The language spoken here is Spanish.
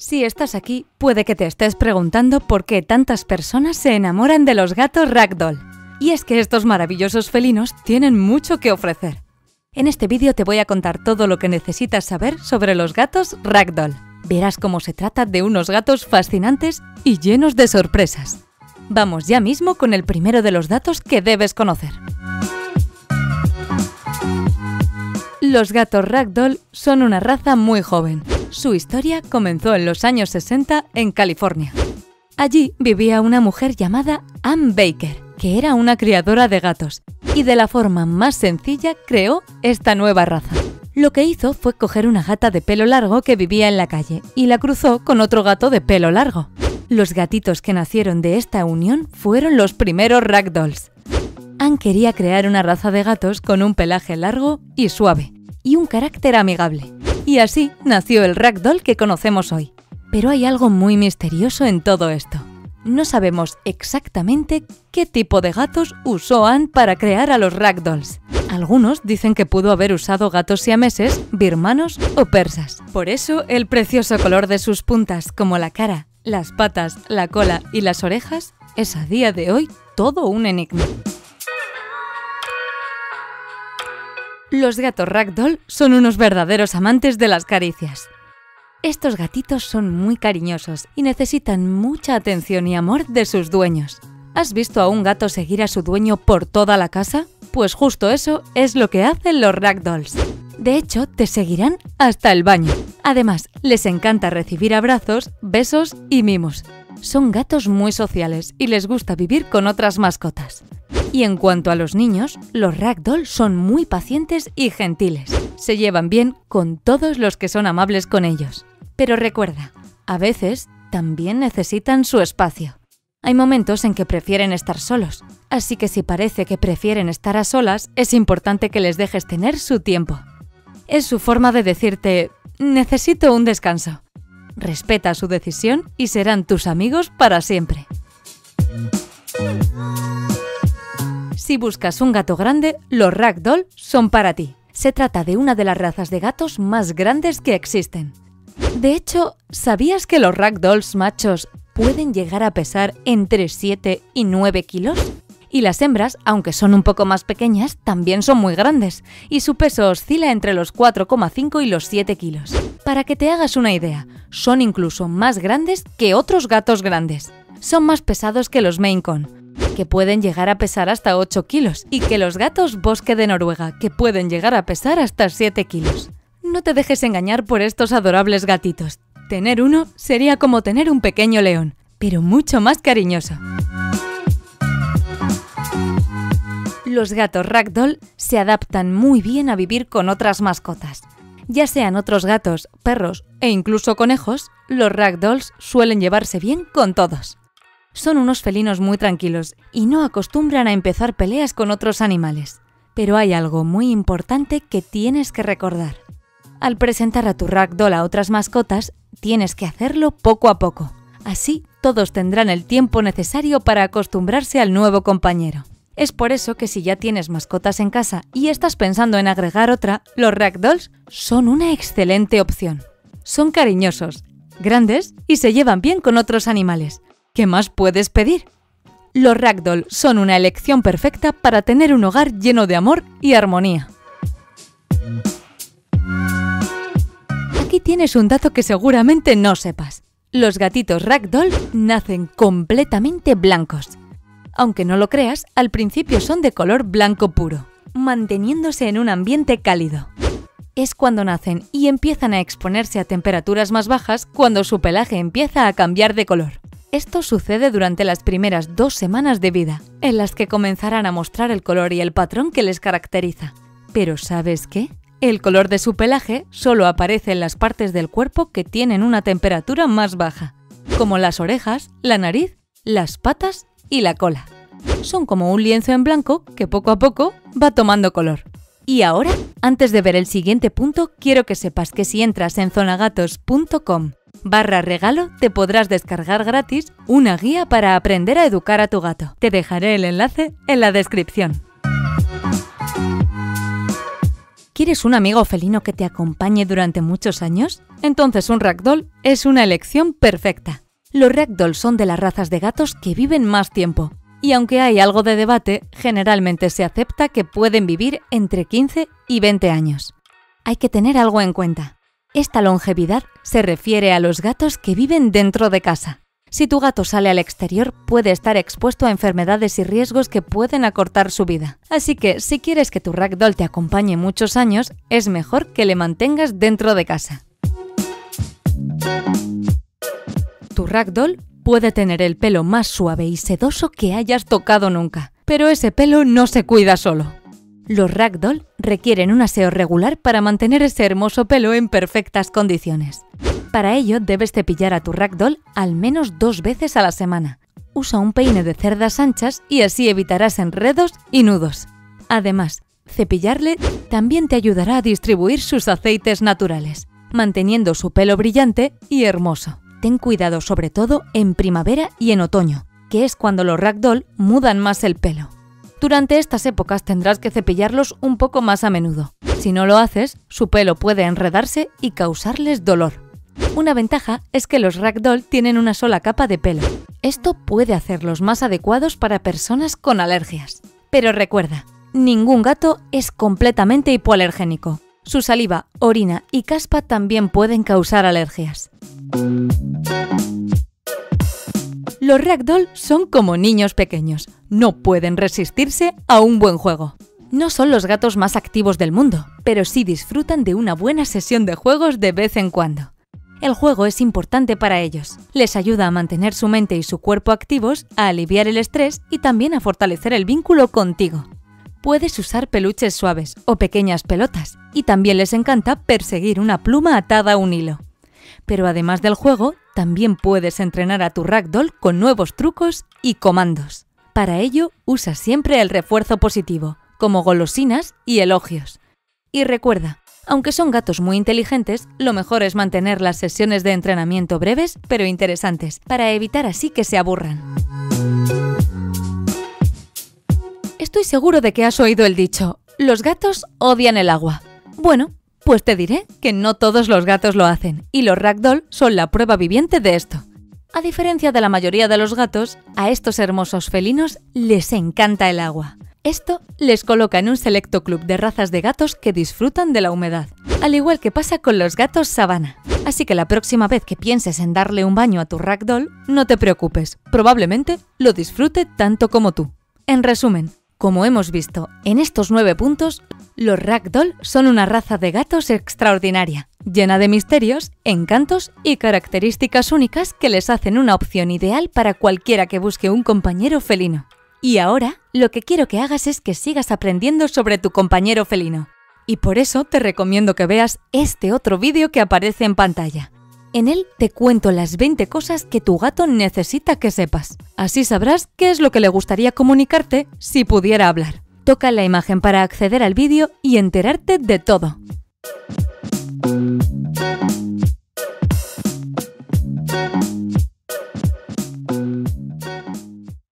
Si estás aquí, puede que te estés preguntando por qué tantas personas se enamoran de los gatos ragdoll. Y es que estos maravillosos felinos tienen mucho que ofrecer. En este vídeo te voy a contar todo lo que necesitas saber sobre los gatos ragdoll. Verás cómo se trata de unos gatos fascinantes y llenos de sorpresas. Vamos ya mismo con el primero de los datos que debes conocer. Los gatos ragdoll son una raza muy joven, su historia comenzó en los años 60 en California. Allí vivía una mujer llamada Ann Baker, que era una criadora de gatos, y de la forma más sencilla creó esta nueva raza. Lo que hizo fue coger una gata de pelo largo que vivía en la calle y la cruzó con otro gato de pelo largo. Los gatitos que nacieron de esta unión fueron los primeros ragdolls. Ann quería crear una raza de gatos con un pelaje largo y suave, y un carácter amigable. Y así nació el ragdoll que conocemos hoy. Pero hay algo muy misterioso en todo esto. No sabemos exactamente qué tipo de gatos usó Anne para crear a los ragdolls. Algunos dicen que pudo haber usado gatos siameses, birmanos o persas. Por eso, el precioso color de sus puntas, como la cara, las patas, la cola y las orejas, es a día de hoy todo un enigma. Los gatos ragdoll son unos verdaderos amantes de las caricias. Estos gatitos son muy cariñosos y necesitan mucha atención y amor de sus dueños. ¿Has visto a un gato seguir a su dueño por toda la casa? Pues justo eso es lo que hacen los ragdolls. De hecho, te seguirán hasta el baño. Además, les encanta recibir abrazos, besos y mimos. Son gatos muy sociales y les gusta vivir con otras mascotas. Y en cuanto a los niños, los ragdoll son muy pacientes y gentiles. Se llevan bien con todos los que son amables con ellos. Pero recuerda, a veces también necesitan su espacio. Hay momentos en que prefieren estar solos, así que si parece que prefieren estar a solas, es importante que les dejes tener su tiempo. Es su forma de decirte, necesito un descanso. Respeta su decisión y serán tus amigos para siempre. Si buscas un gato grande, los ragdoll son para ti. Se trata de una de las razas de gatos más grandes que existen. De hecho, ¿sabías que los ragdolls machos pueden llegar a pesar entre 7 y 9 kilos? Y las hembras, aunque son un poco más pequeñas, también son muy grandes, y su peso oscila entre los 4,5 y los 7 kilos. Para que te hagas una idea, son incluso más grandes que otros gatos grandes. Son más pesados que los Maine Coon, que pueden llegar a pesar hasta 8 kilos, y que los gatos bosque de Noruega, que pueden llegar a pesar hasta 7 kilos. No te dejes engañar por estos adorables gatitos. Tener uno sería como tener un pequeño león, pero mucho más cariñoso. Los gatos ragdoll se adaptan muy bien a vivir con otras mascotas. Ya sean otros gatos, perros e incluso conejos, los ragdolls suelen llevarse bien con todos. Son unos felinos muy tranquilos y no acostumbran a empezar peleas con otros animales. Pero hay algo muy importante que tienes que recordar. Al presentar a tu ragdoll a otras mascotas, tienes que hacerlo poco a poco. Así, todos tendrán el tiempo necesario para acostumbrarse al nuevo compañero. Es por eso que si ya tienes mascotas en casa y estás pensando en agregar otra, los ragdolls son una excelente opción. Son cariñosos, grandes y se llevan bien con otros animales, ¿Qué más puedes pedir? Los ragdoll son una elección perfecta para tener un hogar lleno de amor y armonía. Aquí tienes un dato que seguramente no sepas. Los gatitos ragdoll nacen completamente blancos. Aunque no lo creas, al principio son de color blanco puro, manteniéndose en un ambiente cálido. Es cuando nacen y empiezan a exponerse a temperaturas más bajas cuando su pelaje empieza a cambiar de color. Esto sucede durante las primeras dos semanas de vida, en las que comenzarán a mostrar el color y el patrón que les caracteriza. Pero ¿sabes qué? El color de su pelaje solo aparece en las partes del cuerpo que tienen una temperatura más baja, como las orejas, la nariz, las patas y la cola. Son como un lienzo en blanco que poco a poco va tomando color. Y ahora, antes de ver el siguiente punto, quiero que sepas que si entras en zonagatos.com barra regalo te podrás descargar gratis una guía para aprender a educar a tu gato. Te dejaré el enlace en la descripción. ¿Quieres un amigo felino que te acompañe durante muchos años? Entonces un ragdoll es una elección perfecta. Los ragdoll son de las razas de gatos que viven más tiempo. Y aunque hay algo de debate, generalmente se acepta que pueden vivir entre 15 y 20 años. Hay que tener algo en cuenta. Esta longevidad se refiere a los gatos que viven dentro de casa. Si tu gato sale al exterior, puede estar expuesto a enfermedades y riesgos que pueden acortar su vida. Así que, si quieres que tu ragdoll te acompañe muchos años, es mejor que le mantengas dentro de casa. Tu ragdoll puede tener el pelo más suave y sedoso que hayas tocado nunca, pero ese pelo no se cuida solo. Los ragdoll requieren un aseo regular para mantener ese hermoso pelo en perfectas condiciones. Para ello debes cepillar a tu ragdoll al menos dos veces a la semana. Usa un peine de cerdas anchas y así evitarás enredos y nudos. Además, cepillarle también te ayudará a distribuir sus aceites naturales, manteniendo su pelo brillante y hermoso. Ten cuidado sobre todo en primavera y en otoño, que es cuando los ragdoll mudan más el pelo. Durante estas épocas tendrás que cepillarlos un poco más a menudo. Si no lo haces, su pelo puede enredarse y causarles dolor. Una ventaja es que los ragdoll tienen una sola capa de pelo. Esto puede hacerlos más adecuados para personas con alergias. Pero recuerda, ningún gato es completamente hipoalergénico. Su saliva, orina y caspa también pueden causar alergias. Los ragdoll son como niños pequeños, no pueden resistirse a un buen juego. No son los gatos más activos del mundo, pero sí disfrutan de una buena sesión de juegos de vez en cuando. El juego es importante para ellos. Les ayuda a mantener su mente y su cuerpo activos, a aliviar el estrés y también a fortalecer el vínculo contigo. Puedes usar peluches suaves o pequeñas pelotas y también les encanta perseguir una pluma atada a un hilo. Pero además del juego, también puedes entrenar a tu ragdoll con nuevos trucos y comandos. Para ello, usa siempre el refuerzo positivo, como golosinas y elogios. Y recuerda, aunque son gatos muy inteligentes, lo mejor es mantener las sesiones de entrenamiento breves pero interesantes, para evitar así que se aburran. Estoy seguro de que has oído el dicho, los gatos odian el agua. Bueno, pues te diré que no todos los gatos lo hacen, y los ragdoll son la prueba viviente de esto. A diferencia de la mayoría de los gatos, a estos hermosos felinos les encanta el agua. Esto les coloca en un selecto club de razas de gatos que disfrutan de la humedad, al igual que pasa con los gatos sabana. Así que la próxima vez que pienses en darle un baño a tu ragdoll, no te preocupes, probablemente lo disfrute tanto como tú. En resumen, como hemos visto en estos nueve puntos, los ragdoll son una raza de gatos extraordinaria, llena de misterios, encantos y características únicas que les hacen una opción ideal para cualquiera que busque un compañero felino. Y ahora, lo que quiero que hagas es que sigas aprendiendo sobre tu compañero felino. Y por eso te recomiendo que veas este otro vídeo que aparece en pantalla. En él te cuento las 20 cosas que tu gato necesita que sepas. Así sabrás qué es lo que le gustaría comunicarte si pudiera hablar. Toca la imagen para acceder al vídeo y enterarte de todo.